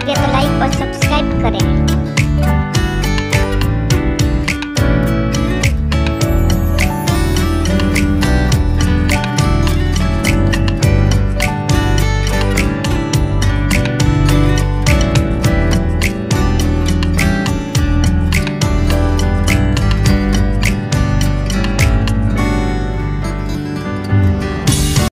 लगे तो लाइक और